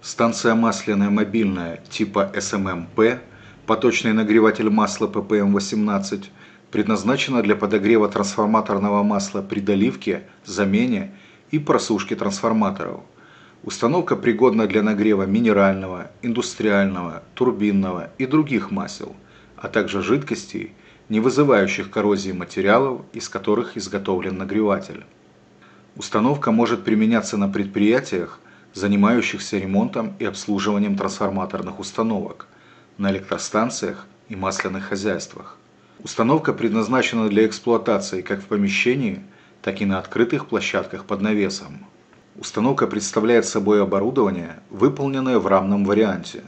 Станция масляная мобильная типа СММП, поточный нагреватель масла ППМ-18, предназначена для подогрева трансформаторного масла при доливке, замене и просушке трансформаторов. Установка пригодна для нагрева минерального, индустриального, турбинного и других масел, а также жидкостей, не вызывающих коррозии материалов, из которых изготовлен нагреватель. Установка может применяться на предприятиях, занимающихся ремонтом и обслуживанием трансформаторных установок, на электростанциях и масляных хозяйствах. Установка предназначена для эксплуатации как в помещении, так и на открытых площадках под навесом. Установка представляет собой оборудование, выполненное в рамном варианте,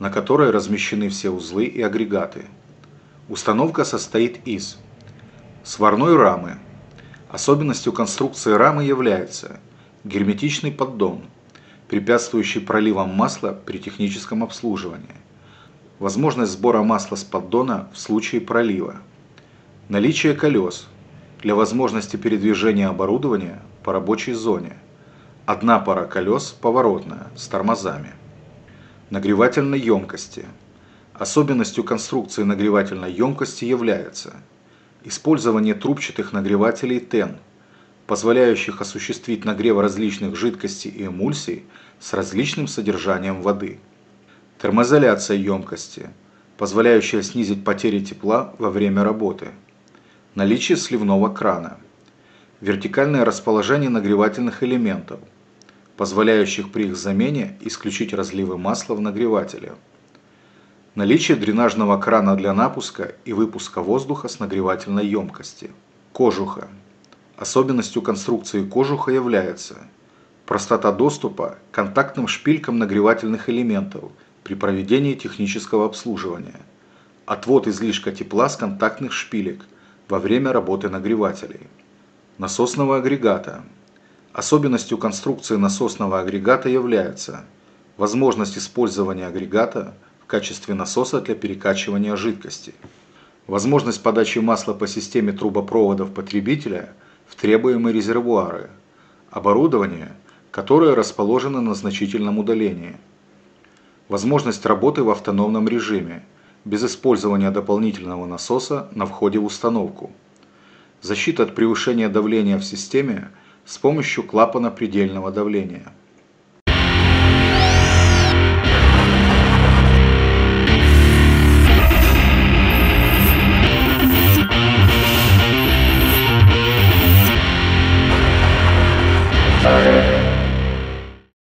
на которой размещены все узлы и агрегаты. Установка состоит из сварной рамы. Особенностью конструкции рамы является герметичный поддон, препятствующий проливам масла при техническом обслуживании, возможность сбора масла с поддона в случае пролива, наличие колес для возможности передвижения оборудования по рабочей зоне, одна пара колес поворотная с тормозами, нагревательной емкости. Особенностью конструкции нагревательной емкости является использование трубчатых нагревателей ТЭН, позволяющих осуществить нагрев различных жидкостей и эмульсий с различным содержанием воды – Термоизоляция емкости, позволяющая снизить потери тепла во время работы. Наличие сливного крана. Вертикальное расположение нагревательных элементов, позволяющих при их замене исключить разливы масла в нагревателе. Наличие дренажного крана для напуска и выпуска воздуха с нагревательной емкости. Кожуха. Особенностью конструкции кожуха является простота доступа к контактным шпилькам нагревательных элементов – при проведении технического обслуживания, отвод излишка тепла с контактных шпилек во время работы нагревателей, насосного агрегата. Особенностью конструкции насосного агрегата является возможность использования агрегата качестве насоса для перекачивания жидкости, возможность подачи масла по системе трубопроводов потребителя в требуемые резервуары, оборудование, которое расположено на значительном удалении – Возможность работы в автономном режиме, без использования дополнительного насоса на входе в установку. Защита от превышения давления в системе с помощью клапана предельного давления.